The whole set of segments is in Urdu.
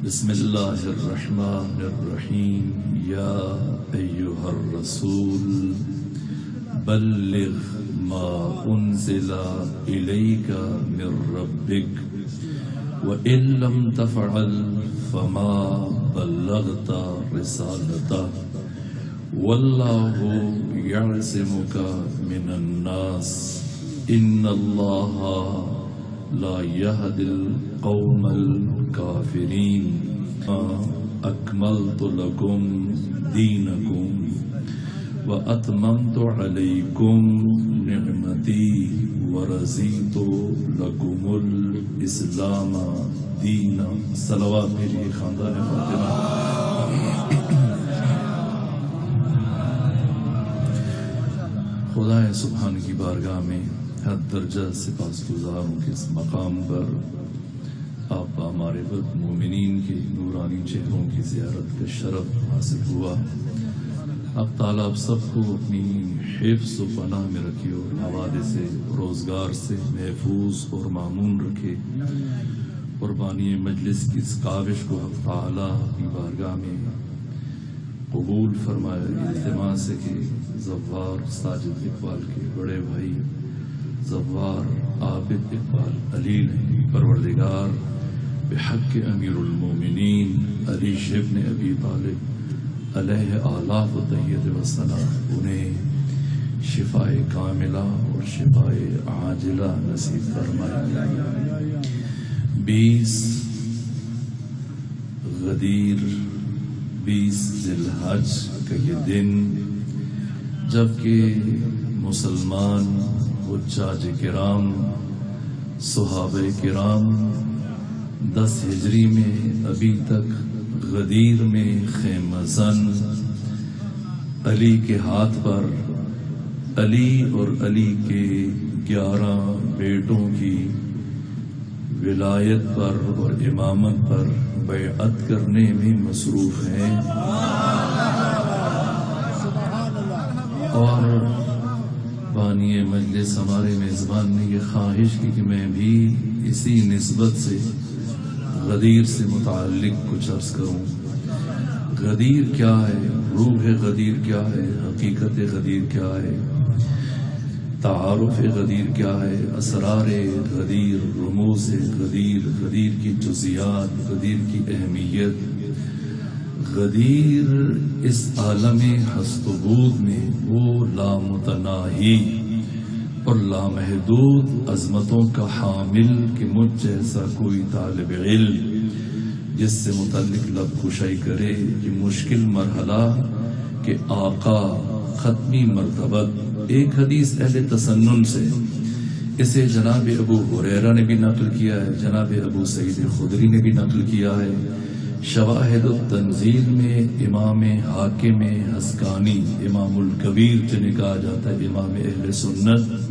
بسم الله الرحمن الرحيم يا أيها الرسول، بلغ ما أنزل إليك من ربك وإن لم تفعل فما بلغت رسالته. والله يعصمك من الناس. إن الله لا يهدي القوم الكافرين أكملت لكم دينكم وأتممت عليكم نعمتي ورزيت لكم الإسلام دينا صلوات میری خاندان فاطمہ۔ خدا سبحان کی بارگاہ میں حد درجہ سپاس گزاروں کے اس مقام پر آپ ہمارے بد مومنین کے نورانی چہروں کی زیارت کا شرف حاصل ہوا۔ اب تعالیٰ آپ سب کو اپنی حفظ و پناہ میں رکھے اور حوالے سے، روزگار سے محفوظ اور معمون رکھے۔ قربانی مجلس کی اس کاوش کو حق تعالیٰ کی بارگاہ میں قبول فرمایا اجتماع سے کہ زوار ساجد اقبال کے بڑے بھائی زوار عابد اقبال علی نے پروردگار۔ بحق امیر المومنین علی شب نے ابی طالب علیہ آلاف و طیت وسلم انہیں شفائے کاملہ اور شفائے عاجلہ نصیب فرمائی بیس غدیر، بیس ذی الحج کا یہ دن، جبکہ مسلمان حجاج کرام، صحابہ کرام دس ہجری میں، ابھی تک غدیر میں خیمہ زن، علی کے ہاتھ پر، علی اور علی کے گیارہ بیٹوں کی ولایت پر اور امامت پر بیعت کرنے میں مصروف ہیں۔ اور بانی مجلس ہمارے میزبان نے یہ خواہش کی کہ میں بھی اسی نسبت سے غدیر سے متعلق کچھ عرض کروں۔ غدیر کیا ہے؟ روح غدیر کیا ہے؟ حقیقت غدیر کیا ہے؟ تعارف غدیر کیا ہے؟ اسرار غدیر، رموز غدیر غدیر کی جزیات، غدیر کی اہمیت۔ غدیر اس عالم ہست بود میں وہ لامتناہی۔ اور لامحدود عظمتوں کا حامل کہ مجھ جیسا کوئی طالب علم جس سے متعلق لب کشائی کرے یہ مشکل مرحلہ کہ آقا ختمی مرتبت ایک حدیث اہل تسنن سے اسے جناب ابو حریرہ نے بھی نقل کیا ہے، جناب ابو سعید خدری نے بھی نقل کیا ہے۔ شواہد التنزیل میں امام حاکم حسکانی، امام الکبیر جنہیں کہا جاتا ہے، امام اہل سنت۔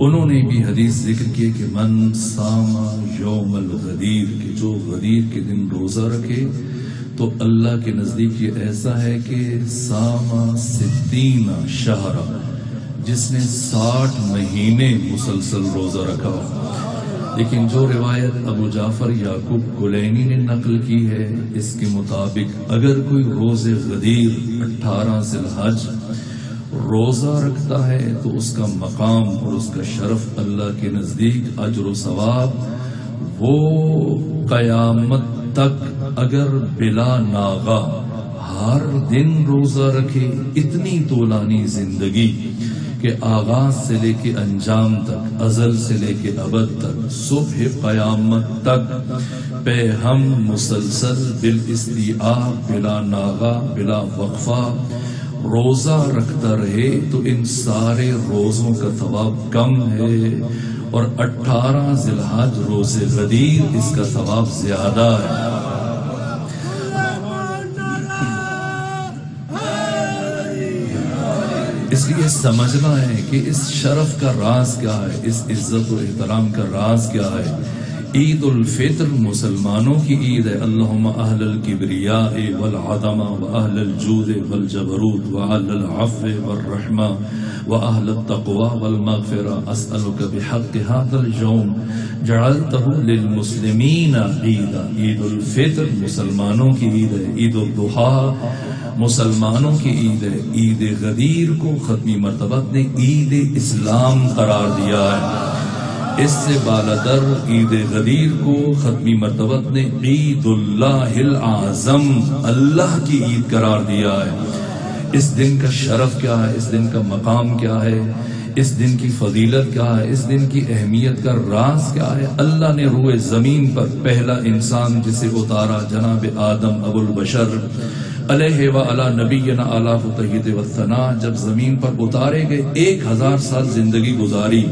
انہوں نے بھی حدیث ذکر کیے کہ من ساما یوم الغدیر، کہ جو غدیر کے دن روزہ رکھے، تو اللہ کے نزدیک یہ ایسا ہے کہ ساما ستین شہرا، جس نے ساٹھ مہینے مسلسل روزہ رکھا لیکن جو روایت ابو جعفر یعقوب گلینی نے نقل کی ہے، اس کے مطابق اگر کوئی روز غدیر اٹھارہ ذی الحج روزہ رکھتا ہے تو اس کا مقام اور اس کا شرف اللہ کے نزدیک اجر و ثواب وہ قیامت تک اگر بلا ناغا ہر دن روزہ رکھے، اتنی طولانی زندگی کہ آغاز سے لے کے انجام تک، ازل سے لے کے ابد تک، صبح قیامت تک، پہ ہم مسلسل بال بلا ناغا، بلا وقفہ روزہ رکھتا رہے تو ان سارے روزوں کا ثواب کم ہے اور اٹھارہ ذی الحج روز غدیر اس کا ثواب زیادہ ہے۔ اس لیے سمجھنا ہے کہ اس شرف کا راز کیا ہے، اس عزت و احترام کا راز کیا ہے۔ عید الفطر مسلمانوں کی عید ہے۔ اللہم اہل الكبریاء والعدم و اہل الجود والجبروت وعل العفو والرحمہ۔ وأهل التقوى والمغفرة، أسألك بحق هذا اليوم جعلته للمسلمين عيدا. عيد الفطر، مسلمانوں کی عید ہے عید الضحى، مسلمانوں کی عید ہے عید غدیر کو ختمی مرتبہ نے عید اسلام قرار دیا ہے۔ اس سے بالادر عید غدیر کو ختمی مرتبہ نے عید اللہ العظم، اللہ کی عید قرار دیا ہے۔ اس دن کا شرف کیا ہے؟ اس دن کا مقام کیا ہے؟ اس دن کی فضیلت کیا ہے؟ اس دن کی اہمیت کا راز کیا ہے؟ اللہ نے روئے زمین پر پہلا انسان جسے اتارا، جناب آدم ابو البشر، علیہ و علی نبی تحید وطنا جب زمین پر اتارے گئے، ایک ہزار سال زندگی گزاری۔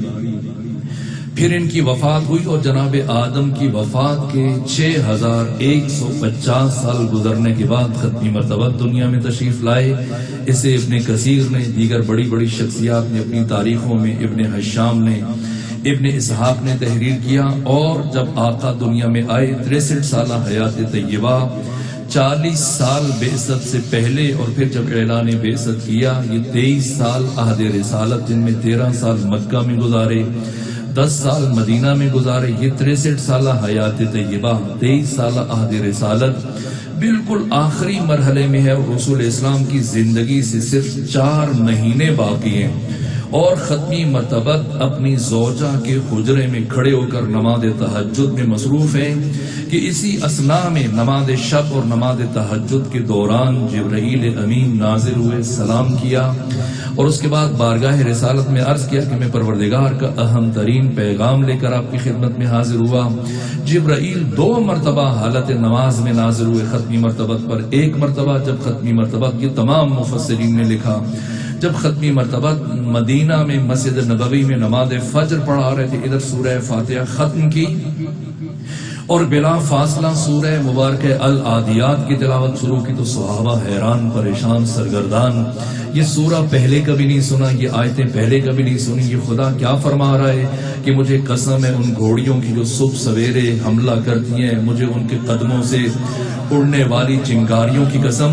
پھر ان کی وفات ہوئی اور جناب آدم کی وفات کے چھ ہزار ایک سو پچاس سال گزرنے کے بعد ختمی مرتبہ دنیا میں تشریف لائے۔ اسے ابن کثیر نے، دیگر بڑی بڑی شخصیات نے اپنی تاریخوں میں ابن حشام نے، ابن اسحاق نے تحریر کیا اور جب آقا دنیا میں آئے، تریسٹھ سالہ حیات طیبہ، چالیس سال بے سے پہلے اور پھر جب اعلان بے کیا، یہ تیئیس سال عہد رسالت جن میں تیرہ سال مکہ میں گزارے۔ دس سال مدینہ میں گزارے یہ تریسٹھ سالہ حیات طیبہ، تیئیس سالہ عہد رسالت۔ بالکل آخری مرحلے میں ہے، رسول اسلام کی زندگی سے صرف چار مہینے باقی ہیں۔ اور ختمی مرتبت اپنی زوجہ کے حجرے میں کھڑے ہو کر نماز تحجد میں مصروف ہیں۔ کہ اسی اسنا میں نماز شب اور نماز تحجد کے دوران جبرائیل امین نازل ہوئے، سلام کیا اور اس کے بعد بارگاہ رسالت میں عرض کیا کہ میں پروردگار کا اہم ترین پیغام لے کر آپ کی خدمت میں حاضر ہوا۔ جبرائیل دو مرتبہ حالت نماز میں نازل ہوئے، ختمی مرتبت پر ایک مرتبہ، جب ختمی مرتبت یہ تمام مفسرین نے لکھا۔ جب ختمی مرتبہ مدینہ میں مسجد نبوی میں نماز فجر پڑھا رہے تھے، ادھر سورہ فاتحہ ختم کی۔ اور بلا فاصلہ سورہ مبارک العادیات کی تلاوت شروع کی تو صحابہ حیران، پریشان، سرگردان۔ یہ سورہ پہلے کبھی نہیں سنا، یہ آیتیں پہلے کبھی نہیں سنی۔ یہ خدا کیا فرما رہا ہے کہ مجھے قسم ہے ان گھوڑیوں کی جو صبح سویرے حملہ کرتی ہیں، مجھے ان کے قدموں سے اڑنے والی چنگاریوں کی قسم۔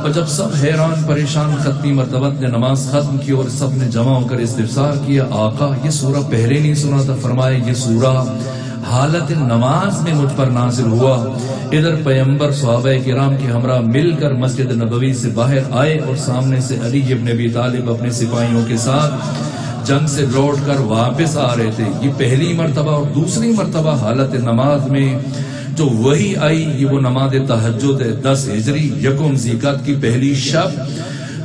اور جب سب حیران، پریشان، ختمی مرتبہ نے نماز ختم کی اور سب نے جمع ہو کر استفسار کیا، آقا، یہ سورہ پہلے نہیں سنا تھا، فرمائے یہ سورہ حالت نماز میں مجھ پر نازل ہوا۔ ادھر پیمبر صحابہ کرام کے ہمراہ مل کر مسجد نبوی سے باہر آئے اور سامنے سے علی ابن ابی طالب اپنے سپاہیوں کے ساتھ جنگ سے لوٹ کر واپس آ رہے تھے۔ یہ پہلی مرتبہ اور دوسری مرتبہ حالت نماز میں جو وہی آئی، یہ وہ نماز تحجد ہے دس ہجری یکم زیکت کی پہلی شب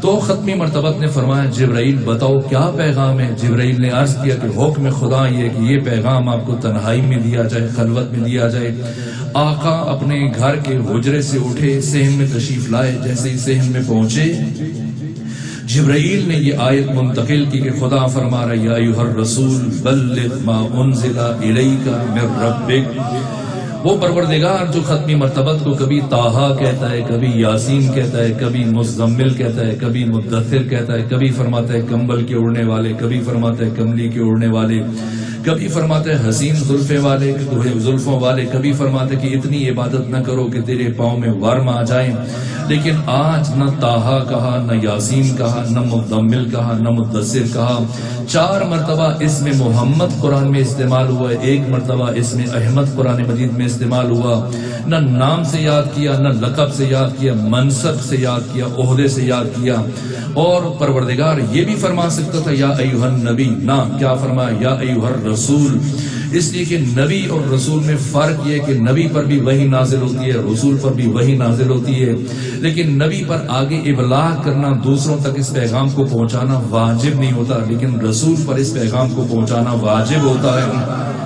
تو ختمی مرتبت نے فرمایا، جبرائیل بتاؤ کیا پیغام ہے؟ جبرائیل نے عرض کیا کہ حکم خدا یہ کہ یہ پیغام آپ کو تنہائی میں دیا جائے، خلوت میں دیا جائے۔ آقا اپنے گھر کے حجرے سے اٹھے سہن میں تشریف لائے، جیسے ہی سہن میں پہنچے، جبرائیل نے یہ آیت منتقل کی کہ خدا فرما رہا یا ایوہ الرسول، بلغ ما انزل الیکا من ربک۔ وہ پروردگار جو ختمی مرتبت کو کبھی تاہا کہتا ہے، کبھی یاسین کہتا ہے، کبھی مزمل کہتا ہے، کبھی مدثر کہتا ہے، کبھی فرماتا ہے کمبل کے اڑنے والے، کبھی فرماتا ہے کملی کے اڑنے والے، کبھی فرماتے حسین زلفے والے زلفوں والے، کبھی فرماتے کہ اتنی عبادت نہ کرو کہ تیرے پاؤں میں ورم آ جائیں۔ لیکن آج نہ تاہا کہا، نہ یاسین کہا، نہ مدمل کہا، نہ مدثر کہا چار مرتبہ اس میں محمد قرآن میں استعمال ہوا ہے ایک مرتبہ اس میں احمد قرآن مجید میں استعمال ہوا۔ نہ نام سے یاد کیا، نہ لقب سے یاد کیا، منصب سے یاد کیا، عہدے سے یاد کیا۔ اور پروردگار یہ بھی فرما سکتا تھا، یا ایوہ النبی نہ کیا فرمایا؟ یا ایوہ الرسول اس لیے کہ نبی اور رسول میں فرق یہ کہ نبی پر بھی وہی نازل ہوتی ہے، رسول پر بھی وہی نازل ہوتی ہے۔ لیکن نبی پر آگے ابلاغ کرنا، دوسروں تک اس پیغام کو پہنچانا واجب نہیں ہوتا، لیکن رسول پر اس پیغام کو پہنچانا واجب ہوتا ہے۔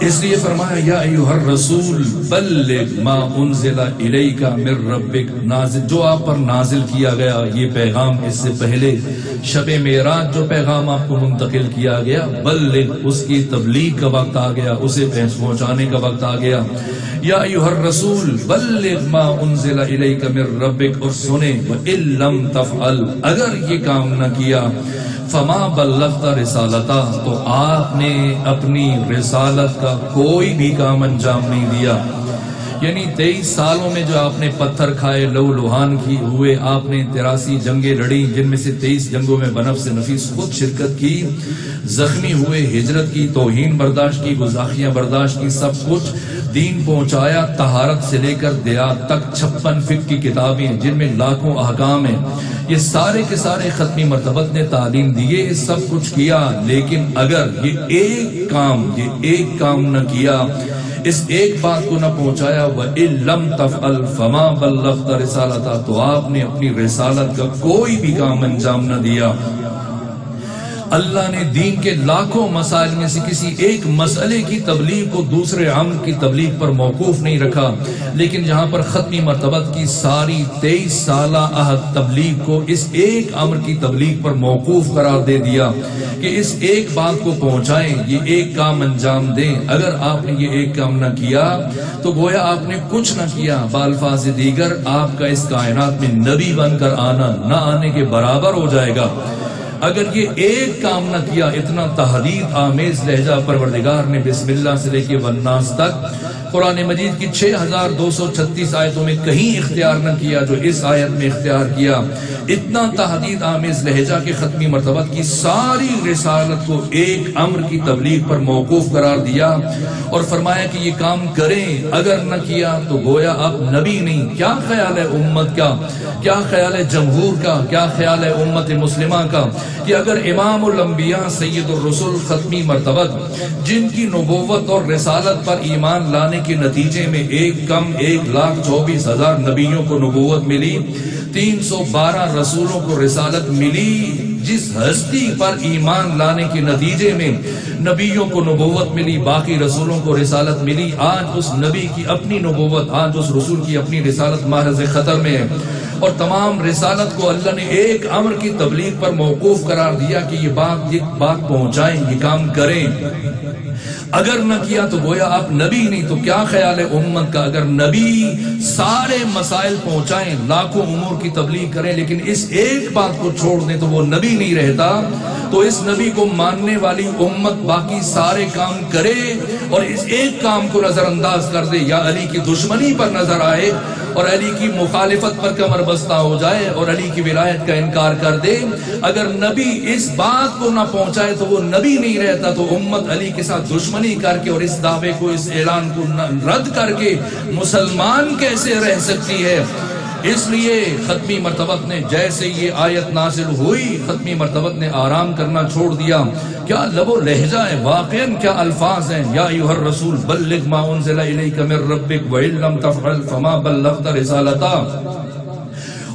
اس لیے فرمایا، یا ایوہ الرسول بلگ ما انزل الیکا من ربک۔ نازل، جو آپ پر نازل کیا گیا، یہ پیغام اس سے پہلے شب میرات جو پیغام آپ کو منتقل کیا گیا بلگ اس کی تبلیغ کا وقت آ گیا، اسے پہنچانے کا وقت آ گیا۔ یا ایوہ الرسول، بلغ ما انزل الیکا من ربک اور سنے وَإِلَّمْ تَفْعَلْ، اگر یہ کام نہ کیا، فما بلغتا رسالتا، تو آپ نے اپنی رسالت کا کوئی بھی کام انجام نہیں دیا۔ یعنی تیئیس سالوں میں جو آپ نے پتھر کھائے لو لوہان کی، ہوئے آپ نے تراسی جنگیں لڑی جن میں سے تیئیس جنگوں میں بنف سے نفیس خود شرکت کی، زخمی ہوئے، ہجرت کی، توہین برداشت کی، گزاخیاں برداشت کی، سب کچھ دین پہنچایا تہارت سے لے کر دیات تک، چھپن فک کی کتابیں جن میں لاکھوں احکام ہیں۔ یہ سارے کے سارے ختمی مرتبت نے تعلیم دیے سب کچھ کیا، لیکن اگر یہ ایک کام، یہ ایک کام نہ کیا اس ایک بات کو نہ پہنچایا وَإِلَّمْ تَفْعَلْ فَمَا بَلَّغْتَ رِسَالَتَا تو آپ نے اپنی رسالت کا کوئی بھی کام انجام نہ دیا۔ اللہ نے دین کے لاکھوں مسائل میں سے کسی ایک مسئلے کی تبلیغ کو دوسرے عمل کی تبلیغ پر موقوف نہیں رکھا، لیکن جہاں پر ختمی مرتبت کی ساری تیئیس سالہ عہد تبلیغ کو اس ایک عمر کی تبلیغ پر موقوف قرار دے دیا کہ اس ایک بات کو پہنچائیں، یہ ایک کام انجام دیں۔ اگر آپ نے یہ ایک کام نہ کیا، تو گویا آپ نے کچھ نہ کیا۔ بالفاظ دیگر، آپ کا اس کائنات میں نبی بن کر آنا نہ آنے کے برابر ہو جائے گا۔ اگر یہ ایک کام نہ کیا، اتنا تحریر آمیز لہجہ پروردگار نے بسم اللہ سے لے کے وناس تک قرآن مجید کی چھ ہزار دو سو چھتیس آیتوں میں کہیں اختیار نہ کیا جو اس آیت میں اختیار کیا۔ اتنا تحدید آمیز لہجہ کے ختمی مرتبت کی ساری رسالت کو ایک امر کی تبلیغ پر موقوف قرار دیا اور فرمایا کہ یہ کام کریں، اگر نہ کیا تو گویا آپ نبی نہیں۔ کیا خیال ہے امت کا؟ کیا خیال ہے جمہور کا؟ کیا خیال ہے امت مسلمہ کا؟ کہ اگر امام الانبیاء سید الرسول ختمی مرتبت جن کی نبوت اور رسالت پر ایمان لانے کے نتیجے میں ایک کم ایک لاکھ چوبیس ہزار نبیوں کو نبوت ملی، تین سو بارہ رسولوں کو رسالت ملی، جس ہستی پر ایمان لانے کے نتیجے میں نبیوں کو نبوت ملی، باقی رسولوں کو رسالت ملی۔ آج اس نبی کی اپنی نبوت، آج اس رسول کی اپنی رسالت محرز خطر میں ہے۔ اور تمام رسالت کو اللہ نے ایک امر کی تبلیغ پر موقوف قرار دیا کہ یہ بات یہ بات پہنچائیں، یہ کام کریں۔ اگر نہ کیا تو گویا آپ نبی نہیں، تو کیا خیال ہے امت کا؟ اگر نبی سارے مسائل پہنچائیں، لاکھوں امور کی تبلیغ کریں، لیکن اس ایک بات کو چھوڑ دیں تو وہ نبی نہیں رہتا، تو اس نبی کو ماننے والی امت باقی سارے کام کرے اور اس ایک کام کو نظر انداز کر دے۔ یا علی کی دشمنی پر نظر آئے اور علی کی مخالفت پر کمر بستہ ہو جائے اور علی کی ولایت کا انکار کر دے۔ اگر نبی اس بات کو نہ پہنچائے تو وہ نبی نہیں رہتا، تو امت علی کے ساتھ دشمنی کر کے اور اس دعوے کو، اس اعلان کو رد کر کے مسلمان کیسے رہ سکتی ہے؟ اس لیے ختمی مرتبت نے جیسے یہ آیت نازل ہوئی، ختمی مرتبت نے آرام کرنا چھوڑ دیا۔ کیا لب و لہجہ ہے واقعا کیا الفاظ ہیں؟ یا ایوہ الرسول، بلغ ما انزل الیک من ربک وَإِن لَمْ تَفْعَلْ فَمَا بَلَّغْتَ رِسَالَتَا۔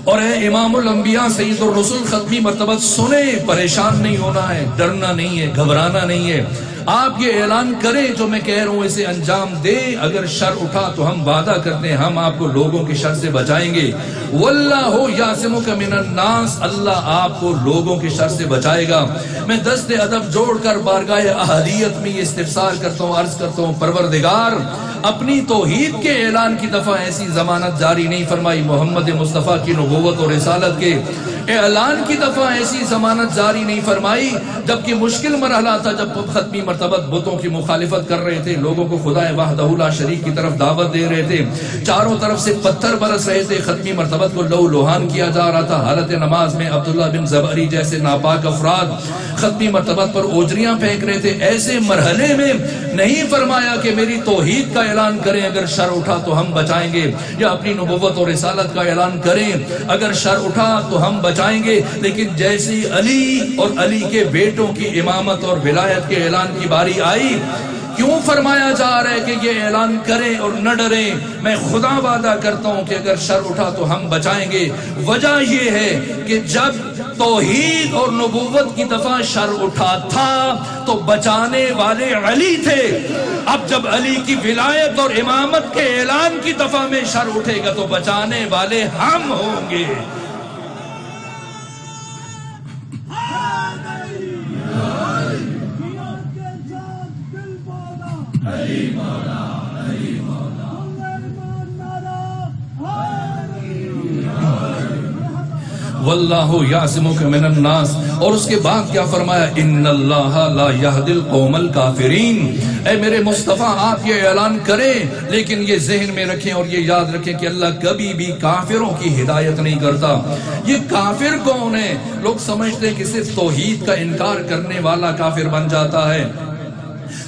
اور اے امام الانبیاء، سید الرسول، ختمی مرتبت سنے پریشان نہیں ہونا ہے، ڈرنا نہیں ہے، گھبرانا نہیں ہے۔ آپ یہ اعلان کریں جو میں کہہ رہا ہوں، اسے انجام دے اگر شر اٹھا تو ہم وعدہ کرتے ہیں، ہم آپ کو لوگوں کی شر سے بچائیں گے۔ واللہ یاسمک من الناس، اللہ آپ کو لوگوں کی شر سے بچائے گا۔ میں دست ادب جوڑ کر بارگاہ اہلیت میں یہ استفسار کرتا ہوں، عرض کرتا ہوں، پروردگار اپنی توحید کے اعلان کی دفعہ ایسی ضمانت جاری نہیں فرمائی۔ محمد مصطفیٰ کی نبوت اور رسالت کے اعلان کی دفعہ ایسی ضمانت جاری نہیں فرمائی، جبکہ مشکل مرحلہ تھا جب ختمی مرتبت بتوں کی مخالفت کر رہے تھے، لوگوں کو خدا وحدہ لا شریک کی طرف دعوت دے رہے تھے۔ چاروں طرف سے پتھر برس رہے تھے، ختمی مرتبت کو لو لوہان کیا جا رہا تھا۔ حالت نماز میں عبداللہ بن زبری جیسے ناپاک افراد ختمی مرتبت پر اوجریاں پھینک رہے تھے۔ ایسے مرحلے میں نہیں فرمایا کہ میری توحید کا اعلان کریں، اگر شر اٹھا تو ہم بچائیں گے، یا اپنی نبوت اور رسالت کا اعلان کریں۔ اگر شر اٹھا تو ہم بچائیں گے، لیکن جیسی علی اور علی کے بیٹوں کی امامت اور ولایت کے اعلان کی باری آئی، کیوں فرمایا جا رہا ہے کہ یہ اعلان کریں اور نہ ڈریں؟ میں خدا وعدہ کرتا ہوں کہ اگر شر اٹھا تو ہم بچائیں گے۔ وجہ یہ ہے کہ جب توحید اور نبوت کی دفعہ شر اٹھا تھا تو بچانے والے علی تھے۔ اب جب علی کی ولایت اور امامت کے اعلان کی دفعہ میں شر اٹھے گا تو بچانے والے ہم ہوں گے۔ واللہ یعصمک من الناس۔ اور اس کے بعد کیا فرمایا؟ ان اللہ لا یهدی القوم الکافرین۔ اے میرے مصطفیٰ، آپ یہ اعلان کریں، لیکن یہ ذہن میں رکھیں اور یہ یاد رکھیں کہ اللہ کبھی بھی کافروں کی ہدایت نہیں کرتا۔ یہ کافر کون ہے لوگ سمجھتے ہیں کہ صرف توحید کا انکار کرنے والا کافر بن جاتا ہے۔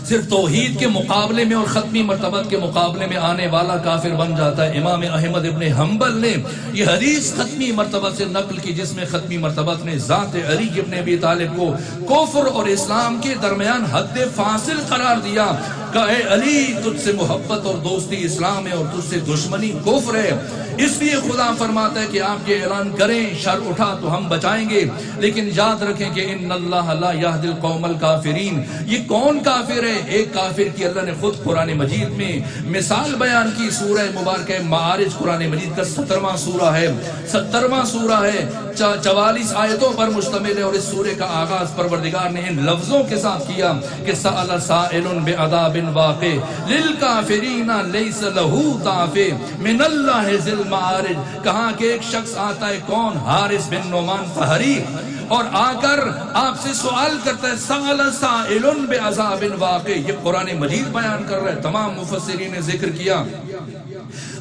صرف توحید کے مقابلے میں اور ختمی مرتبت کے مقابلے میں آنے والا کافر بن جاتا ہے۔ امام احمد ابن حنبل نے یہ حدیث ختمی مرتبت سے نقل کی، جس میں ختمی مرتبت نے ذات علی ابن ابی طالب کو کفر اور اسلام کے درمیان حد فاصل قرار دیا۔ کہ اے علی، تجھ سے محبت اور دوستی اسلام ہے اور تجھ سے دشمنی کفر ہے۔ اس لیے خدا فرماتا ہے کہ آپ یہ اعلان کریں، شر اٹھا تو ہم بچائیں گے۔ لیکن یاد رکھیں کہ ان اللہ لا یهد القوم الکافرین۔ یہ کون کافر ہے؟ ہے ایک کافر کی اللہ نے خود قرآن مجید میں مثال بیان کی، سورہ مبارکہ معارج قرآن مجید کا سترواں سورہ ہے۔ سترواں سورہ ہے۔ چوالیس آیتوں پر مشتمل ہے اور اس سورہ کا آغاز پروردگار نے ان لفظوں کے ساتھ کیا کہ سأل سائل بعذاب واقع۔ للکافرین لیس لہو تافع من اللہ ذل معارج کہاں کہ ایک شخص آتا ہے، کون؟ حارس بن نومان فہری۔ اور آ کر آپ سے سوال کرتا ہے سال سائل بعذاب واقع۔ یہ قرآن مجید بیان کر رہا ہے، تمام مفسرین نے ذکر کیا۔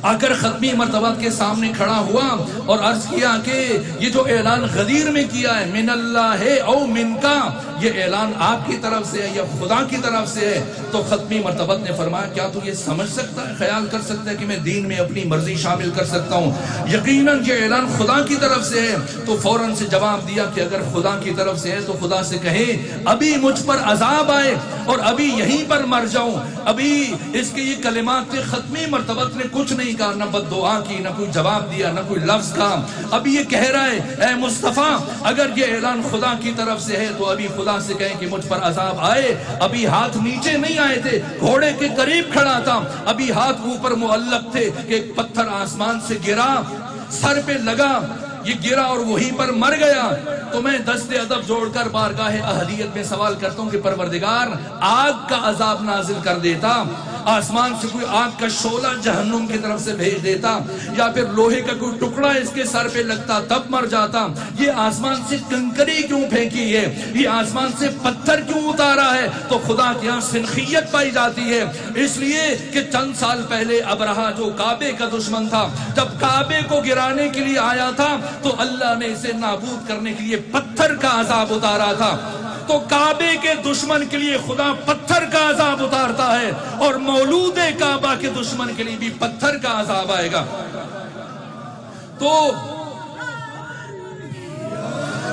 آ کر ختمی مرتبہ کے سامنے کھڑا ہوا اور عرض کیا کہ یہ جو اعلان غدیر میں کیا ہے، من اللہ ہے او من کا، یہ اعلان آپ کی طرف سے ہے یا خدا کی طرف سے ہے؟ تو ختمی مرتبت نے فرمایا، کیا تو یہ سمجھ سکتا ہے، خیال کر سکتا ہے کہ میں دین میں اپنی مرضی شامل کر سکتا ہوں؟ یقیناً یہ اعلان خدا کی طرف سے ہے۔ تو فوراً سے جواب دیا کہ اگر خدا کی طرف سے ہے تو خدا سے کہیں، ابھی مجھ پر عذاب آئے اور ابھی یہیں پر مر جاؤں۔ ابھی اس کے یہ کلمات ختمی مرتبت نے کچھ نہیں کہا، نہ بد دعا کی، نہ کوئی جواب دیا، نہ کوئی لفظ کہا۔ ابھی یہ کہہ رہا ہے، اے مصطفیٰ، اگر یہ اعلان خدا کی طرف سے ہے تو ابھی خدا سے کہیں کہ مجھ پر عذاب آئے۔ ابھی ہاتھ نیچے نہیں آئے تھے، گھوڑے کے قریب کھڑا تھا۔ ابھی ہاتھ اوپر معلق تھے کہ ایک پتھر آسمان سے گرا، سر پہ لگا، یہ گرا اور وہیں پر مر گیا۔ تو میں دست ادب جوڑ کر بارگاہ اہلیت میں سوال کرتا ہوں کہ پروردگار، آگ کا عذاب نازل کر دیتا۔ آسمان سے کوئی آگ کا شولہ جہنم کی طرف سے بھیج دیتا یا پھر لوہے کا کوئی ٹکڑا اس کے سر پہ لگتا تب مر جاتا۔ یہ آسمان سے کنکری کیوں پھینکی ہے؟ یہ آسمان سے پتھر کیوں اتارا ہے؟ تو خدا کی یہاں سنخیت پائی جاتی ہے۔ اس لیے کہ چند سال پہلے ابرہا جو کعبے کا دشمن تھا، جب کعبے کو گرانے کے لیے آیا تھا، تو اللہ نے اسے نابود کرنے کے لیے پتھر کا عذاب اتارا تھا۔ تو کعبے کے دشمن کے لیے خدا پتھر کا عذاب اتارتا ہے اور مولود کعبہ کے دشمن کے لیے بھی پتھر کا عذاب آئے گا۔ تو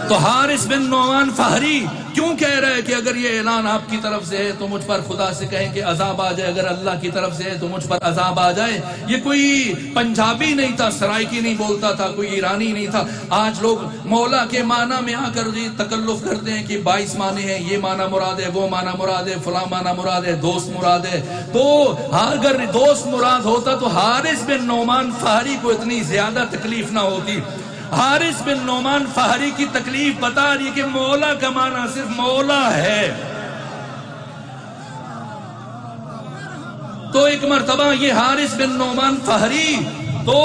تو حارث بن نوان فہری کیوں کہہ رہے ہیں کہ اگر یہ اعلان آپ کی طرف سے ہے تو مجھ پر خدا سے کہیں کہ عذاب آ جائے، اگر اللہ کی طرف سے ہے تو مجھ پر عذاب آ جائے۔ یہ کوئی پنجابی نہیں تھا، سرائکی نہیں بولتا تھا، کوئی ایرانی نہیں تھا۔ آج لوگ مولا کے معنی میں آ کر جی تکلف کرتے ہیں کہ بائیس معنی ہیں یہ معنی مراد ہے، وہ معنی مراد ہے، فلاں معنی مراد ہے، دوست مراد ہے۔ تو اگر دوست مراد ہوتا تو حارث بن نعمان فہری کو اتنی زیادہ تکلیف نہ ہوتی۔ حارث بن نعمان فہری کی تکلیف بتا رہی کہ مولا کا معنی صرف مولا ہے۔ تو ایک مرتبہ یہ حارث بن نعمان فہری تو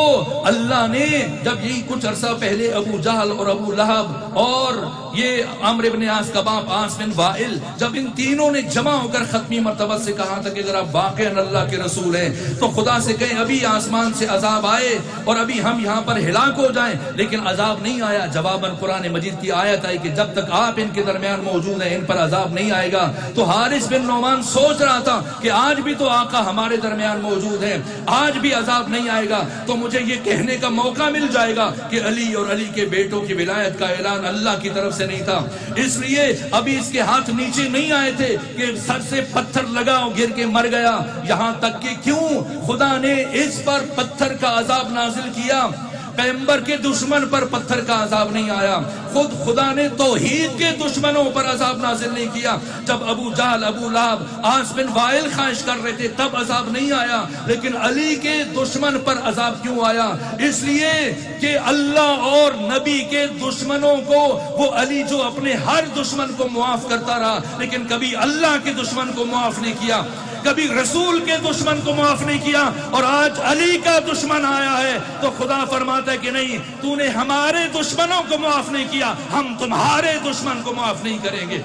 اللہ نے جب یہی کچھ عرصہ پہلے ابو جہل اور ابو لہب اور یہ عمر بن آس کا باپ آس بن وائل، جب ان تینوں نے جمع ہو کر ختمی مرتبہ سے کہا تھا کہ اگر آپ واقع اللہ کے رسول ہیں، تو خدا سے کہیں ابھی آسمان سے عذاب آئے اور ابھی ہم یہاں پر ہلاک ہو جائیں۔ لیکن عذاب نہیں آیا۔ جواباً قرآن مجید کی آیت آئی کہ جب تک آپ ان کے درمیان موجود ہیں، ان پر عذاب نہیں آئے گا۔ تو حارث بن نعمان سوچ رہا تھا کہ آج بھی تو آقا ہمارے درمیان موجود ہیں۔ آج بھی عذاب نہیں آئے گا۔ تو مجھے یہ کہنے کا موقع مل جائے گا کہ علی اور علی کے بیٹوں کی ولایت کا اعلان اللہ کی طرف سے نہیں تھا۔ اس لیے ابھی اس کے ہاتھ نیچے نہیں آئے تھے کہ سر سے پتھر لگا گر کے مر گیا۔ یہاں تک کہ کیوں خدا نے اس پر پتھر کا عذاب نازل کیا؟ پیمبر کے دشمن پر پتھر کا عذاب نہیں آیا۔ خود خدا نے توحید کے دشمنوں پر عذاب نازل نہیں کیا۔ جب ابو جال ابو لاب آس بن وائل خواہش کر رہے تھے، تب عذاب نہیں آیا۔ لیکن علی کے دشمن پر عذاب کیوں آیا؟ اس لیے کہ اللہ اور نبی کے دشمنوں کو، وہ علی جو اپنے ہر دشمن کو معاف کرتا رہا، لیکن کبھی اللہ کے دشمن کو معاف نہیں کیا۔ کبھی رسول کے دشمن کو معاف نہیں کیا اور آج علی کا دشمن آیا ہے تو خدا فرماتا ہے کہ نہیں، تو نے ہمارے دشمنوں کو معاف نہیں کیا، ہم تمہارے دشمن کو معاف نہیں کریں گے۔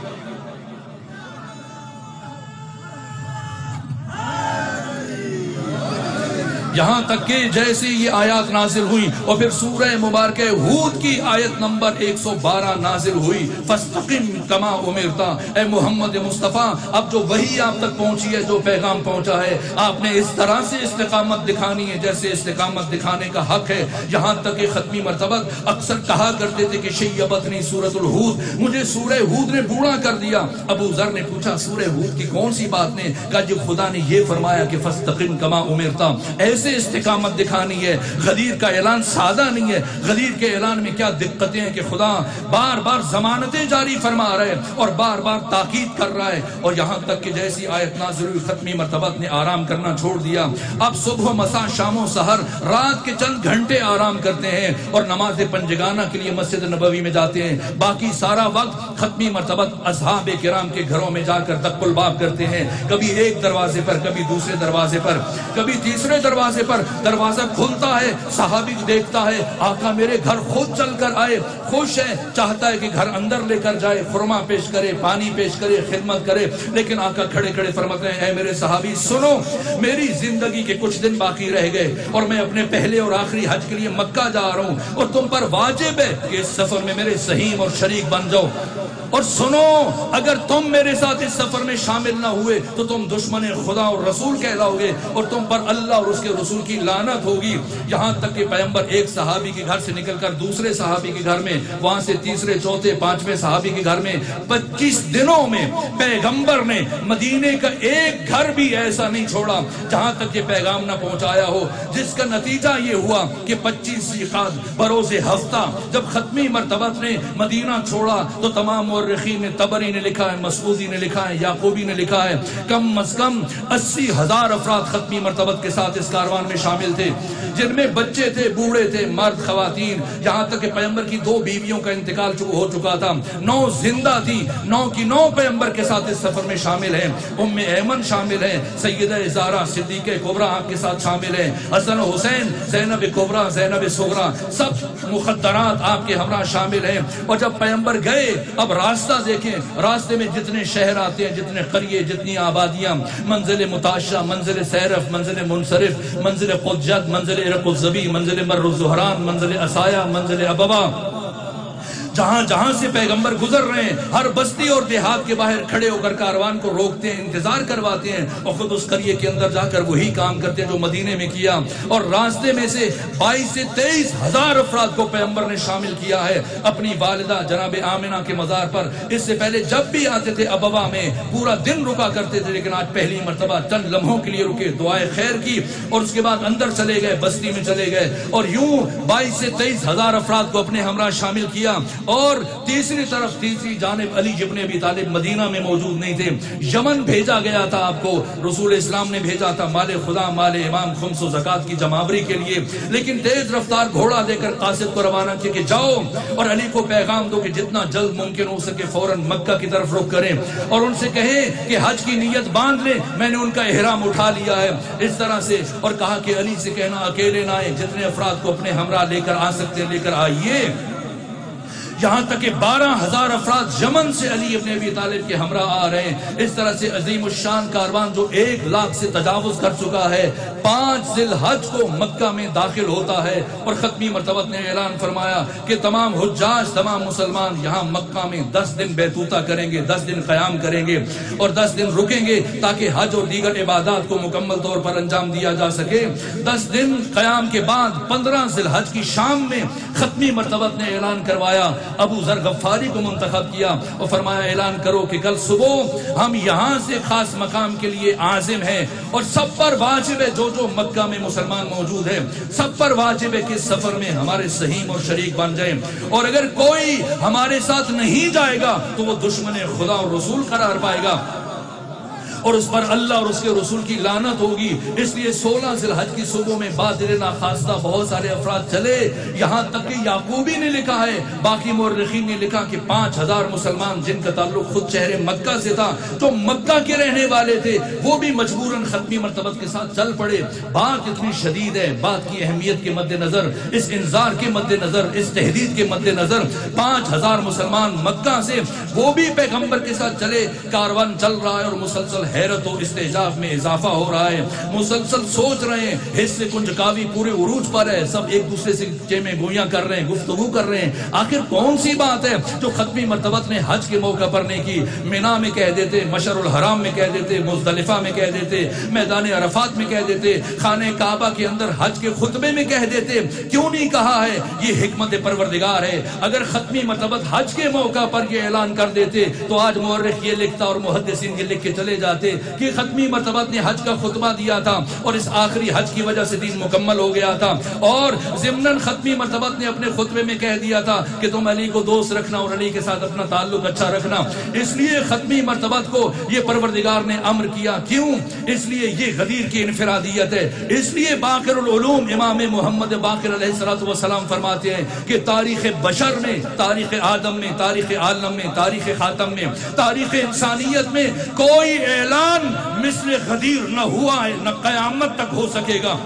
یہاں تک کہ جیسے یہ آیات نازل ہوئی اور پھر سورہ مبارک ہود کی آیت نمبر ایک سو بارہ نازل ہوئی فستقم کما امرتا اے محمد مصطفیٰ، اب جو وہی آپ تک پہنچی ہے، جو پیغام پہنچا ہے، آپ نے اس طرح سے استقامت دکھانی ہے جیسے استقامت دکھانے کا حق ہے۔ یہاں تک کہ ختمی مرتبہ اکثر کہا کرتے تھے کہ شیبتنی سورت الہود۔ مجھے سورہ ہود نے بوڑھا کر دیا۔ ابو ذر نے پوچھا، سورہ ہود کی کون سی بات نے؟ کہا جو خدا نے یہ فرمایا کہ فستقم کما امرتا ایسے سے استقامت دکھانی ہے غدیر کا اعلان سادہ نہیں ہے۔ غدیر کے اعلان میں کیا دقتیں ہیں کہ خدا بار بار ضمانتیں جاری فرما رہے اور بار بار تاکید کر رہا ہے۔ اور یہاں تک کہ جیسی آیت نازل ہوئی، ختمی مرتبت نے آرام کرنا چھوڑ دیا۔ اب صبح و مسا شام و سحر، رات کے چند گھنٹے آرام کرتے ہیں اور نماز پنجگانہ کے لیے مسجد نبوی میں جاتے ہیں۔ باقی سارا وقت ختمی مرتبت اصحاب کرام کے گھروں میں جا کر دق الباب کرتے ہیں۔ کبھی ایک دروازے پر، کبھی دوسرے دروازے پر، کبھی تیسرے دروازے دروازے پر دروازہ کھلتا ہے، صحابی دیکھتا ہے، آقا میرے گھر خود چل کر آئے، خوش ہے، چاہتا ہے کہ گھر اندر لے کر جائے فرما پیش کرے، پانی پیش کرے، خدمت کرے۔ لیکن آقا کھڑے کھڑے فرماتے ہیں، اے میرے صحابی، سنو، میری زندگی کے کچھ دن باقی رہ گئے اور میں اپنے پہلے اور آخری حج کے لیے مکہ جا رہا ہوں اور تم پر واجب ہے کہ اس سفر میں میرے سہیم اور شریک بن جاؤ۔ اور سنو، اگر تم میرے ساتھ اس سفر میں شامل نہ ہوئے، تو تم دشمن خدا اور رسول کہلاؤ گے اور تم پر اللہ اور اس کے رسول کی لانت ہوگی۔ یہاں تک کہ پیمبر ایک صحابی کے گھر سے نکل کر دوسرے صحابی کے گھر میں، وہاں سے تیسرے، چوتھے، پانچویں صحابی کے گھر میں، پچیس دنوں میں پیغمبر نے مدینے کا ایک گھر بھی ایسا نہیں چھوڑا جہاں تک یہ پیغام نہ پہنچایا ہو، جس کا نتیجہ یہ ہوا کہ پچیس بروز ہفتہ جب ختمی مرتبت نے مدینہ چھوڑا تو تمام مورخین نے تبری نے لکھا ہے، مسعودی نے لکھا ہے، یعقوبی نے لکھا ہے۔ کم از کم اسی ہزار افراد ختمی مرتبت کے ساتھ اس کاروان میں شامل تھے، جن میں بچے تھے، بوڑھے تھے، مرد، خواتین۔ یہاں تک کہ پیمبر کی دو بیویوں کا انتقال ہو چکا تھا، نو زندہ تھی، نو کی نو پیمبر کے ساتھ اس سفر میں شامل ہیں۔ ام ایمن شامل ہیں، سیدہ زارہ صدیق کبرا آپ کے ساتھ شامل ہیں۔ حسن حسین، زینب کبرا زینب سغرا سب مخدرات آپ کے ہمراہ شامل ہیں۔ اور جب پیمبر گئے، اب راستہ دیکھیں، راستے میں جتنے شہر آتے ہیں، جتنے قریے، جتنی آبادیاں، منزل متاشا منزل سیرف، منزل منصرف، منزل قدجد منزل ارق الزبی، منزل مر الزہران، منزل اسایہ، منزل اببا جہاں جہاں سے پیغمبر گزر رہے ہیں، ہر بستی اور دیہات کے باہر کھڑے ہو کر کاروان کو روکتے ہیں، انتظار کرواتے ہیں اور خود اس قریے کے اندر جا کر وہی کام کرتے ہیں جو مدینے میں کیا۔ اور راستے میں سے بائیس سے تیئیس ہزار افراد کو پیغمبر نے شامل کیا ہے۔ اپنی والدہ جناب آمنہ کے مزار پر۔ اس سے پہلے جب بھی آتے تھے ابوا میں، پورا دن رکا کرتے تھے، لیکن آج پہلی مرتبہ چند لمحوں کے لیے رکے دعائیں خیر کی۔ اور اس کے بعد اندر چلے گئے، بستی میں چلے گئے۔ اور یوں بائیس سے تیئیس ہزار افراد کو اپنے ہمراہ شامل کیا۔ اور تیسری طرف تیسری جانب علی جبن ابی طالب مدینہ میں موجود نہیں تھے۔ یمن بھیجا گیا تھا آپ کو۔ رسول اسلام نے بھیجا تھا مال خدا، مال امام، خمس و زکات کی جمابری کے لیے۔ لیکن تیز رفتار گھوڑا دے کر قاصد کو روانہ کیا کہ جاؤ اور علی کو پیغام دو کہ جتنا جلد ممکن ہو سکے فوراً مکہ کی طرف رخ کریں۔ اور ان سے کہیں کہ حج کی نیت باندھ لیں۔ میں نے ان کا احرام اٹھا لیا ہے۔ اس طرح سے اور کہا کہ علی سے کہنا، اکیلے نہ آئے۔ جتنے افراد کو اپنے ہمراہ لے کر آ سکتے ہیں لے کر آئیے۔ یہاں تک کہ بارہ ہزار افراد یمن سے علی ابن ابی طالب کے ہمراہ آ رہے ہیں۔ اس طرح سے عظیم الشان کاروان جو ایک لاکھ سے تجاوز کر چکا ہے، پانچ ذل حج کو مکہ میں داخل ہوتا ہے۔ اور ختمی مرتبت نے اعلان فرمایا کہ تمام حجاج، تمام مسلمان یہاں مکہ میں دس دن بیتوتا کریں گے، دس دن قیام کریں گے اور دس دن رکیں گے تاکہ حج اور دیگر عبادات کو مکمل طور پر انجام دیا جا سکے۔ دس دن قیام کے بعد پندرہ ذل حج کی شام میں ختمی مرتبت نے اعلان کروایا ابو ذر غفاری کو منتخب کیا اور فرمایا اعلان کرو کہ کل صبح ہم یہاں سے خاص مقام کے لیے عازم ہیں اور سب پر واجب ہے جو جو مکہ میں مسلمان موجود ہے سب پر واجب ہے کہ سفر میں ہمارے سہیم اور شریک بن جائیں۔ اور اگر کوئی ہمارے ساتھ نہیں جائے گا تو وہ دشمن خدا اور رسول قرار پائے گا۔ اور اس پر اللہ اور اس کے رسول کی لانت ہوگی۔ اس لیے سولہ ذی الحج کی صبح میں بادر ناخواستہ بہت سارے افراد چلے۔ یہاں تک کہ یعقوبی نے لکھا ہے، باقی مورخین نے لکھا کہ پانچ ہزار مسلمان جن کا تعلق خود شہر مکہ سے تھا، جو مکہ کے رہنے والے تھے، وہ بھی مجبوراً ختمی مرتبت کے ساتھ چل پڑے۔ بات اتنی شدید ہے، بات کی اہمیت کے مد نظر، اس انذار کے مد نظر، اس تحدید کے مد نظر۔ پانچ ہزار مسلمان مکہ سے وہ بھی پیغمبر کے ساتھ چلے، کاروان چل رہا ہے اور مسلسل حیرت و استحجاب میں اضافہ ہو رہا ہے۔ مسلسل سوچ رہے ہیں۔ حصے کنجکاوی پورے عروج پر ہے۔ سب ایک دوسرے سے چیمے گویاں کر رہے ہیں، گفتگو کر رہے ہیں۔ آخر کون سی بات ہے جو ختمی مرتبت نے حج کے موقع پر نہیں کی؟ مینا میں کہہ دیتے، مشر الحرام میں کہہ دیتے، مزدلفہ میں کہہ دیتے، میدان عرفات میں کہہ دیتے، خانہ کعبہ کے اندر حج کے خطبے میں کہہ دیتے۔ کیوں نہیں کہا ہے؟ یہ حکمت پروردگار ہے۔ اگر ختمی مرتبت حج کے موقع پر یہ اعلان کر دیتے تو آج مورخ یہ لکھتا اور محدثین یہ لکھ کے چلے جاتے۔ جاتے کہ ختمی مرتبت نے حج کا خطبہ دیا تھا اور اس آخری حج کی وجہ سے دین مکمل ہو گیا تھا اور ضمن ختمی مرتبت نے اپنے خطبے میں کہہ دیا تھا کہ تم علی کو دوست رکھنا اور علی کے ساتھ اپنا تعلق اچھا رکھنا۔ اس لیے ختمی مرتبت کو یہ پروردگار نے امر کیا۔ کیوں؟ اس لیے یہ غدیر کی انفرادیت ہے۔ اس لیے باقر العلوم امام محمد باقر علیہ السلام فرماتے ہیں کہ تاریخ بشر میں، تاریخ آدم میں، تاریخ عالم میں، تاریخ خاتم میں، تاریخ انسانیت میں کوئی اعلان مثل غدیر نہ ہوا ہے نہ قیامت تک ہو سکے گا۔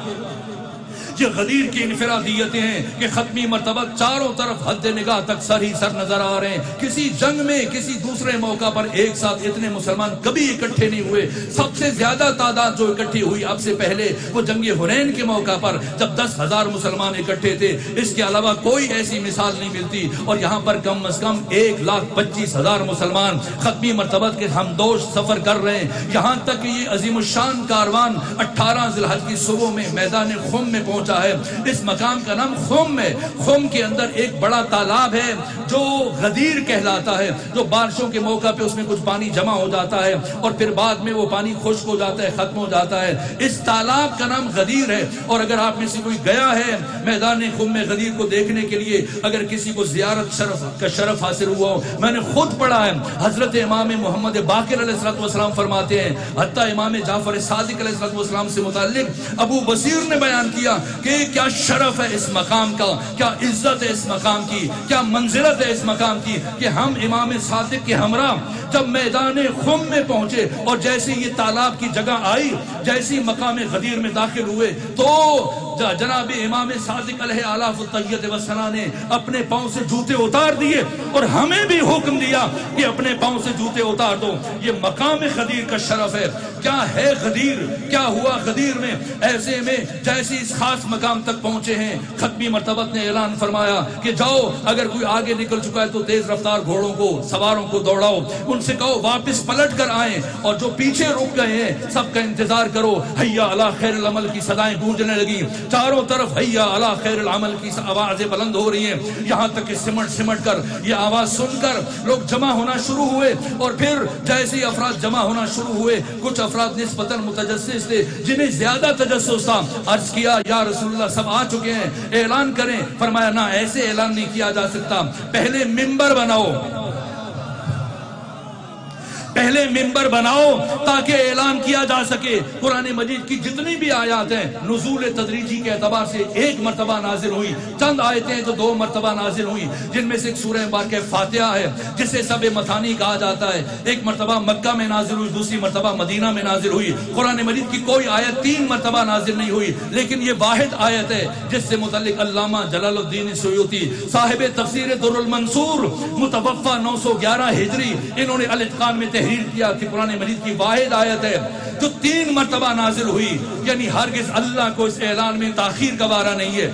یہ غدیر کی انفرادیتیں ہیں کہ ختمی مرتبہ چاروں طرف حد نگاہ تک سر ہی سر نظر آ رہے ہیں۔ کسی جنگ میں، کسی دوسرے موقع پر ایک ساتھ اتنے مسلمان کبھی اکٹھے نہیں ہوئے۔ سب سے زیادہ تعداد جو اکٹھی ہوئی اب سے پہلے، وہ جنگ ہنین کے موقع پر جب دس ہزار مسلمان اکٹھے تھے۔ اس کے علاوہ کوئی ایسی مثال نہیں ملتی۔ اور یہاں پر کم از کم ایک لاکھ پچیس ہزار مسلمان ختمی مرتبہ کے ہمدوش سفر کر رہے ہیں۔ یہاں تک کہ یہ عظیم الشان کاروان اٹھارہ ذی کی صبح میں میدان خم میں پہنچ پہنچا ہے۔ اس مقام کا نام خم ہے۔ خم کے اندر ایک بڑا تالاب ہے جو غدیر کہلاتا ہے، جو بارشوں کے موقع پہ اس میں کچھ پانی جمع ہو جاتا ہے اور پھر بعد میں وہ پانی خشک ہو جاتا ہے، ختم ہو جاتا ہے۔ اس تالاب کا نام غدیر ہے۔ اور اگر آپ میں سے کوئی گیا ہے میدان خم میں غدیر کو دیکھنے کے لیے، اگر کسی کو زیارت شرف، کا شرف حاصل ہوا ہو، میں نے خود پڑھا ہے۔ حضرت امام محمد باقر علیہ السلام فرماتے ہیں، حتیٰ امام جعفر صادق علیہ السلام سے متعلق ابو بصیر نے بیان کیا کہ کیا شرف ہے اس مقام کا، کیا عزت ہے اس مقام کی، کیا منزلت ہے اس مقام کی کہ ہم امام صادق کے ہمراہ جب میدان خم میں پہنچے اور جیسے یہ تالاب کی جگہ آئی جیسی مقام غدیر میں داخل ہوئے، تو جناب امام صادق علیہ آلاف الطیت وسلہ نے اپنے پاؤں سے جوتے اتار دیے اور ہمیں بھی حکم دیا کہ اپنے پاؤں سے جوتے اتار دو۔ یہ مقام غدیر کا شرف ہے۔ کیا ہے غدیر؟ کیا ہوا غدیر میں؟ ایسے میں جیسی اس خاص مقام تک پہنچے ہیں۔ ختمی مرتبت نے اعلان فرمایا کہ جاؤ، اگر کوئی آگے نکل چکا ہے تو تیز رفتار گھوڑوں کو، سواروں کو دوڑاؤ۔ ان سے کہو، واپس پلٹ کر آئیں اور جو پیچھے رک گئے ہیں، سب کا انتظار کرو۔ حیا اللہ خیر العمل کی صدائیں گونجنے لگی چاروں طرف حیا اللہ خیر العمل کی آوازیں بلند ہو رہی ہیں۔ یہاں تک کہ سمٹ سمٹ کر یہ آواز سن کر لوگ جمع ہونا شروع ہوئے اور پھر جیسے افراد جمع ہونا شروع ہوئے، کچھ افراد نسبتاً متجسس تھے، جنہیں زیادہ تجسس تھا۔ عرض کیا، یا رسول اللہ، سب آ چکے ہیں، اعلان کریں۔ فرمایا، نہ، ایسے اعلان نہیں کیا جا سکتا۔ پہلے ممبر بناؤ۔ پہلے ممبر بناؤ تاکہ اعلان کیا جا سکے۔ قرآن مجید کی جتنی بھی آیات ہیں، نزول تدریجی کے اعتبار سے ایک مرتبہ نازل ہوئی۔ چند آیتیں جو دو مرتبہ نازل ہوئی، جن میں سے ایک سورہ مبارک فاتحہ ہے، جسے سب متانی کہا جاتا ہے۔ ایک مرتبہ مکہ میں نازل ہوئی، دوسری مرتبہ مدینہ میں نازل ہوئی۔ قرآن مجید کی کوئی آیت تین مرتبہ نازل نہیں ہوئی، لیکن یہ واحد آیت ہے، جس سے متعلق علامہ جلال الدین سیوتی صاحب تفسیر در المنصور متوفہ نو سو گیارہ ہجری، انہوں نے الاتقان میں تحریر کیا کہ قرآن مجید کی واحد آیت ہے جو تین مرتبہ نازل ہوئی یعنی ہرگز اللہ کو اس اعلان میں تاخیر کا وارہ نہیں ہے۔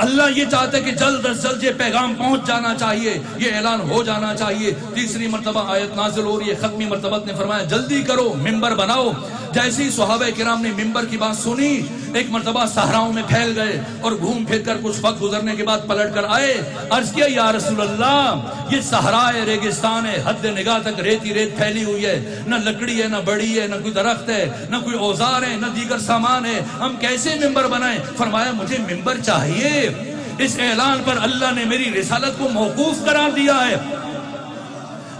اللہ یہ چاہتا ہے کہ جلد از جلد یہ پیغام پہنچ جانا چاہیے، یہ اعلان ہو جانا چاہیے۔ تیسری مرتبہ آیت نازل ہو رہی ہے، ختمی مرتبت نے فرمایا، جلدی کرو ممبر بناؤ۔ جیسی صحابہ کرام نے ممبر کی بات سنی، ایک مرتبہ صحراؤں میں پھیل گئے اور گھوم پھر کر کچھ وقت گزرنے کے بعد پلٹ کر آئے۔ عرض کیا، یا رسول اللہ، یہ صحرا ہے ریگستان ہے، حد نگاہ تک ریتی ریت پھیلی ہوئی ہے۔ نہ لکڑی ہے، نہ بڑی ہے، نہ کوئی درخت ہے، نہ کوئی اوزار ہے، نہ دیگر سامان ہے۔ ہم کیسے ممبر بنائیں؟ فرمایا، مجھے ممبر چاہیے۔ اس اعلان پر اللہ نے میری رسالت کو موقوف قرار دیا ہے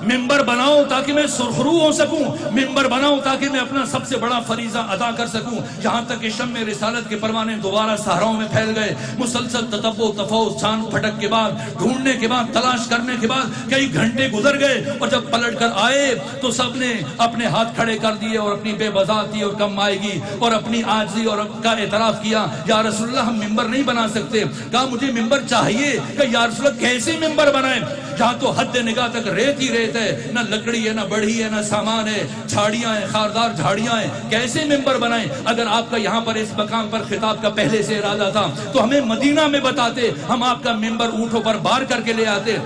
ممبر بناؤ تاکہ میں سرخرو ہو سکوں، ممبر بناؤ تاکہ میں اپنا سب سے بڑا فریضہ ادا کر سکوں۔ یہاں تک کہ شم رسالت کے پروانے دوبارہ سہراؤں میں پھیل گئے۔ مسلسل تتبو تفوز چھان پھٹک کے بعد، ڈھونڈنے کے بعد، تلاش کرنے کے بعد کئی گھنٹے گزر گئے۔ اور جب پلٹ کر آئے تو سب نے اپنے ہاتھ کھڑے کر دیے اور اپنی بے بذاتی اور کم آئے گی۔ اور اپنی آجزی اور کا اعتراف کیا، یا رسول اللہ ہم ممبر نہیں بنا سکتے۔ کہا، مجھے ممبر چاہیے کہ یا رسول اللہ کیسے ممبر بنائیں؟ جہاں تو حد نگاہ تک ریت ہی ریت کھیت ہے نہ لکڑی ہے، نہ بڑھی ہے، نہ سامان ہے، جھاڑیاں ہیں، خاردار جھاڑیاں ہیں۔ کیسے ممبر بنائیں؟ اگر آپ کا یہاں پر اس مقام پر خطاب کا پہلے سے ارادہ تھا، تو ہمیں مدینہ میں بتاتے، ہم آپ کا ممبر اونٹوں پر بار کر کے لے آتے۔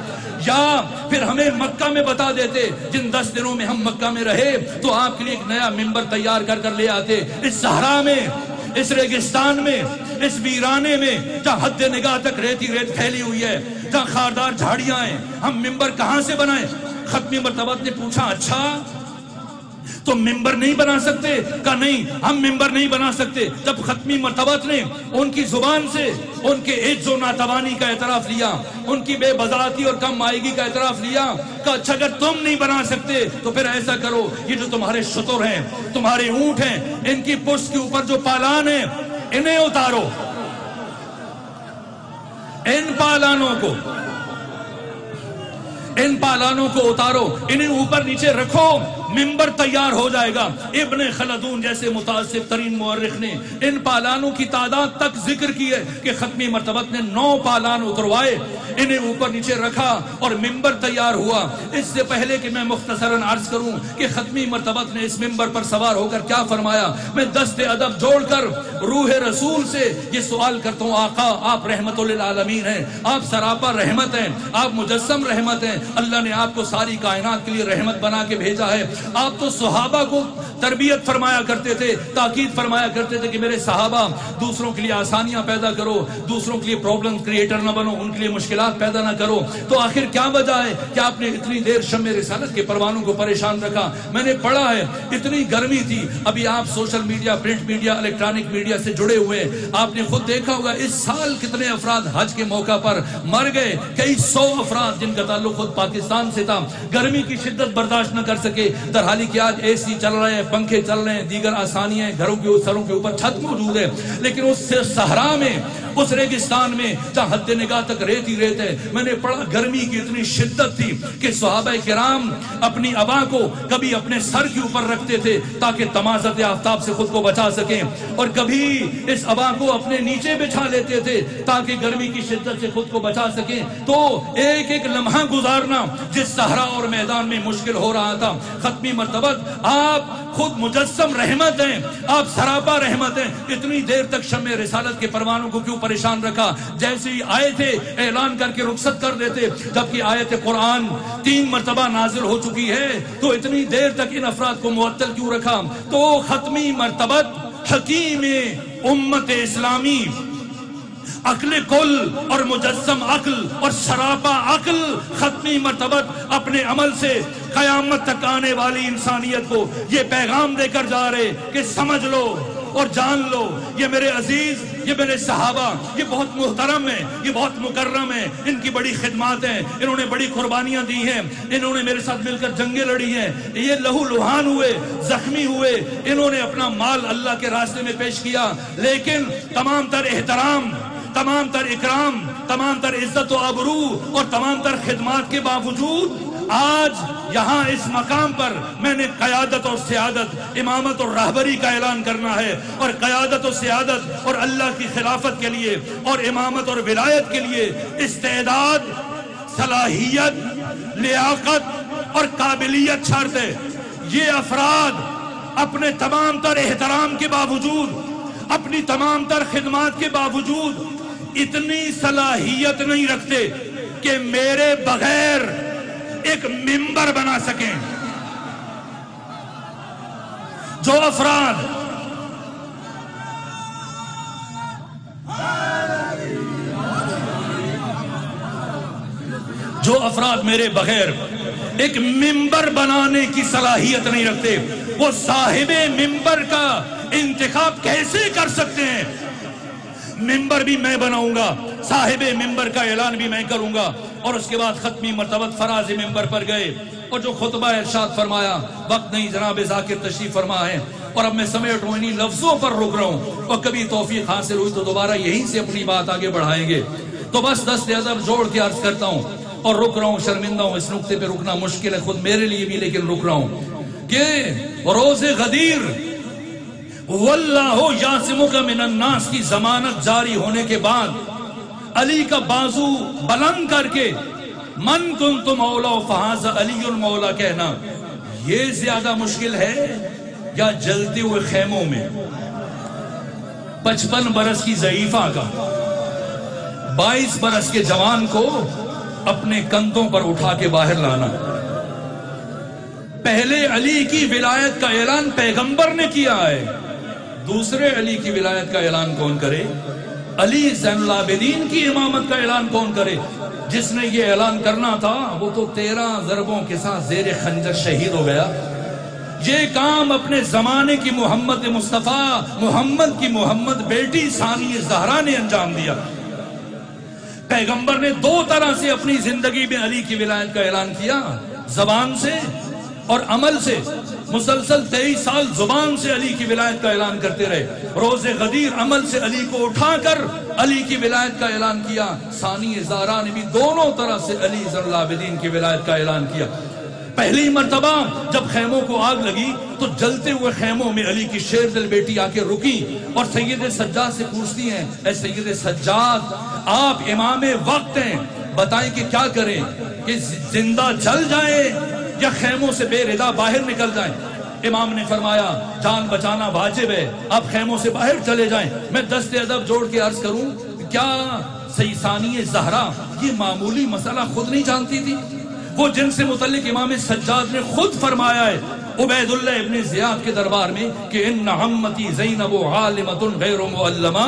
یا پھر ہمیں مکہ میں بتا دیتے، جن دس دنوں میں ہم مکہ میں رہے، تو آپ کے لیے ایک نیا ممبر تیار کر کر لے آتے۔ اس سہرا میں، اس ریگستان میں، اس ویرانے میں، جہاں حد نگاہ تک ریتی ریت پھیلی ہوئی ہے، جہاں خاردار جھاڑیاں ہیں، ہم ممبر کہاں سے بنائیں؟ ختمی مرتبت نے پوچھا اچھا تو ممبر نہیں بنا سکتے؟ کہا، نہیں، ہم ممبر نہیں بنا سکتے۔ جب ختمی مرتبت نے ان کی زبان سے ان کے عز و ناتوانی کا اعتراف لیا، ان کی بے بذاتی اور کم مائیگی کا اعتراف لیا، کہا اچھا اگر تم نہیں بنا سکتے، تو پھر ایسا کرو، یہ جو تمہارے شتر ہیں، تمہارے اونٹ ہیں، ان کی پشت کے اوپر جو پالان ہیں، انہیں اتارو۔ ان پالانوں کو ان پالانوں کو اتارو انہیں اوپر نیچے رکھو۔ ممبر تیار ہو جائے گا۔ ابن خلدون جیسے متاثر ترین مورخ نے ان پالانوں کی تعداد تک ذکر کی ہے کہ ختمی مرتبت نے نو پالان اتروائے انہیں اوپر نیچے رکھا اور ممبر تیار ہوا۔ اس سے پہلے کہ میں مختصراً عرض کروں کہ ختمی مرتبت نے اس ممبر پر سوار ہو کر کیا فرمایا؟ میں دست ادب جوڑ کر روح رسول سے یہ سوال کرتا ہوں، آقا، آپ رحمت للعالمین ہیں، آپ سراپا رحمت ہیں، آپ مجسم رحمت ہیں، اللہ نے آپ کو ساری کائنات کے لیے رحمت بنا کے بھیجا ہے۔ آپ تو صحابہ کو تربیت فرمایا کرتے تھے، تاکید فرمایا کرتے تھے کہ میرے صحابہ، دوسروں کے لیے آسانیاں پیدا کرو، دوسروں کے لیے پرابلم کریٹر نہ بنو، ان کے لیے مشکلات پیدا نہ کرو۔ تو آخر کیا وجہ ہے کہ آپ نے اتنی دیر شم رسالت کے پروانوں کو پریشان رکھا؟ میں نے پڑھا ہے، اتنی گرمی تھی۔ ابھی آپ social media print media electronic media سے جڑے ہوئے آپ نے خود دیکھا ہوگا، اس سال کتنے افراد حج کے موقع پر مر گئے، کئی سو افراد جن کا تعلق خود پاکستان سے تھا۔ گرمی کی شدت برداشت نہ کر سکے۔ در حالی کہ آج اے سی چل رہے ہیں، پنکھے چل رہے ہیں، دیگر آسانیاں گھروں کے سروں کے اوپر چھت موجود ہے، لیکن اس سے سہرا میں اس ریگستان میں جہاں حد نگاہ تک ریت ہی ریت ہے، میں نے پڑھا گرمی کی اتنی شدت تھی کہ صحابہ کرام اپنی ابا کو کبھی اپنے سر کے اوپر رکھتے تھے تاکہ تمازت آفتاب سے خود کو بچا سکیں۔ اور کبھی اس ابا کو اپنے نیچے بچھا لیتے تھے تاکہ گرمی کی شدت سے خود کو بچا سکیں۔ تو ایک ایک لمحہ گزارنا جس صحرا اور میدان میں مشکل ہو رہا تھا۔ ختمی مرتبت آپ خود مجسم رحمت ہیں، آپ سراپا رحمت ہیں۔ اتنی دیر تک شم رسالت کے پروانوں کو کیوں پریشان رکھا۔ جیسے ہی آئے تھے، اعلان کر کے رخصت کر دیتے، جبکہ آیت قرآن تین مرتبہ نازل ہو چکی ہے، تو اتنی دیر تک ان افراد کو معطل کیوں رکھا؟ تو ختمی مرتبت حکیم امت اسلامی، عقل کل اور مجسم عقل اور سراپا عقل ختمی مرتبت اپنے عمل سے قیامت تک آنے والی انسانیت کو یہ پیغام دے کر جا رہے کہ سمجھ لو اور جان لو، یہ میرے عزیز یہ میرے صحابہ، یہ بہت محترم ہیں، یہ بہت مکرم ہیں، ان کی بڑی خدمات ہیں، انہوں نے بڑی قربانیاں دی ہیں، انہوں نے میرے ساتھ مل کر جنگیں لڑی ہیں، یہ لہو لوہان ہوئے، زخمی ہوئے، انہوں نے اپنا مال اللہ کے راستے میں پیش کیا، لیکن تمام تر احترام، تمام تر اکرام، تمام تر عزت و ابرو اور تمام تر خدمات کے باوجود آج یہاں اس مقام پر میں نے قیادت اور سیادت، امامت اور رہبری کا اعلان کرنا ہے۔ اور قیادت و سیادت اور اللہ کی خلافت کے لیے اور امامت اور ولایت کے لیے استعداد، صلاحیت، لیاقت اور قابلیت شرط ہے۔ یہ افراد اپنے تمام تر احترام کے باوجود، اپنی تمام تر خدمات کے باوجود اتنی صلاحیت نہیں رکھتے کہ میرے بغیر ایک ممبر بنا سکیں۔ جو افراد جو افراد میرے بغیر ایک ممبر بنانے کی صلاحیت نہیں رکھتے، وہ صاحب ممبر کا انتخاب کیسے کر سکتے ہیں؟ ممبر بھی میں بناؤں گا، صاحب ممبر کا اعلان بھی میں کروں گا۔ اور اس کے بعد ختمی مرتبت فراز ممبر پر گئے اور جو خطبہ ارشاد فرمایا، وقت نہیں جناب ذاکر تشریف فرما ہے اور اب میں سمیٹ ہوں انہیں لفظوں پر رک رہا ہوں اور کبھی توفیق حاصل ہوئی تو دوبارہ یہیں سے اپنی بات آگے بڑھائیں گے۔ تو بس دست ادب جوڑ کے عرض کرتا ہوں اور رک رہا ہوں، شرمندہ ہوں، اس نقطے پہ رکنا مشکل ہے خود میرے لیے بھی، لیکن رک رہا ہوں کہ روز غدیر، واللہ یاسمو کا من الناس کی ضمانت جاری ہونے کے بعد علی کا بازو بلند کر کے، من کن تو مولا فہاز علی المولا کہنا، یہ زیادہ مشکل ہے یا جلتے ہوئے خیموں میں؟ پچپن برس کی ضعیفہ کا، بائیس برس کے جوان کو اپنے کندھوں پر اٹھا کے باہر لانا۔ پہلے علی کی ولایت کا اعلان پیغمبر نے کیا ہے، دوسرے علی کی ولایت کا اعلان کون کرے؟ علی زین العابدین کی امامت کا اعلان کون کرے؟ جس نے یہ اعلان کرنا تھا، وہ تو تیرہ ضربوں کے ساتھ زیر خنجر شہید ہو گیا۔ یہ کام اپنے زمانے کی محمد مصطفیٰ، محمد کی محمد بیٹی ثانی زہرا نے انجام دیا۔ پیغمبر نے دو طرح سے اپنی زندگی میں علی کی ولایت کا اعلان کیا، زبان سے اور عمل سے۔ مسلسل تیئیس سال زبان سے علی کی ولایت کا اعلان کرتے رہے۔ روز غدیر عمل سے علی کو اٹھا کر علی کی ولایت کا اعلان کیا۔ ثانی زارا نے بھی دونوں طرح سے علی العابدین کی ولایت کا اعلان کیا۔ پہلی مرتبہ جب خیموں کو آگ لگی تو جلتے ہوئے خیموں میں علی کی شیر دل بیٹی آ کے رکی اور سید سجاد سے پوچھتی ہیں، اے سید سجاد، آپ امام وقت ہیں، بتائیں کہ کیا کریں؟ کہ زندہ جل جائیں؟ یا خیموں سے بے ردا باہر نکل جائیں۔ امام نے فرمایا، جان بچانا واجب ہے۔ آپ خیموں سے باہر چلے جائیں۔ میں دست ادب جوڑ کے عرض کروں، کیا سیسانی زہرا یہ معمولی مسئلہ خود نہیں جانتی تھی؟ وہ جن سے متعلق امام سجاد نے خود فرمایا ہے عبید اللہ ابن زیاد کے دربار میں کہ ان حمتی زینب عالمت غیر معلمہ،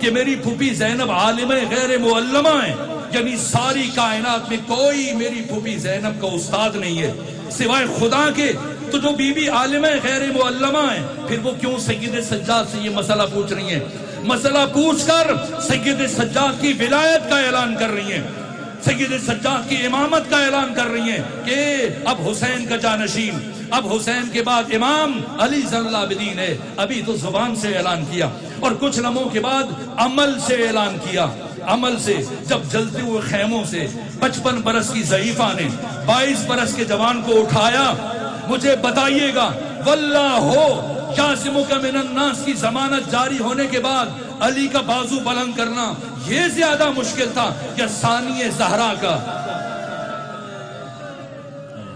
کہ میری پھوپی زینب عالم غیر معلمہ ہے یعنی ساری کائنات میں کوئی میری پھوپی زینب کا استاد نہیں ہے۔ سوائے خدا کے تو جو بی بی عالم ہے غیر معلمہ ہے پھر وہ کیوں سید سجاد سے یہ مسئلہ پوچھ رہی ہیں؟ مسئلہ پوچھ کر سید سجاد کی ولایت کا اعلان کر رہی ہیں۔ سید سجاد کی امامت کا اعلان کر رہی ہیں کہ اب حسین کا جانشین اب حسین کے بعد امام علی صلی اللہ بدین ہے۔ ابھی تو زبان سے اعلان کیا اور کچھ لمحوں کے بعد عمل سے اعلان کیا۔ عمل سے، جب جلتے ہوئے خیموں سے۔ پچپن برس کی ضعیفہ نے بائیس برس کے جوان کو اٹھایا۔ مجھے بتائیے گا، واللہ ہو کا من الناس کی ضمانت جاری ہونے کے بعد علی کا بازو بلند کرنا یہ زیادہ مشکل تھا یا ثانی زہرا کا۔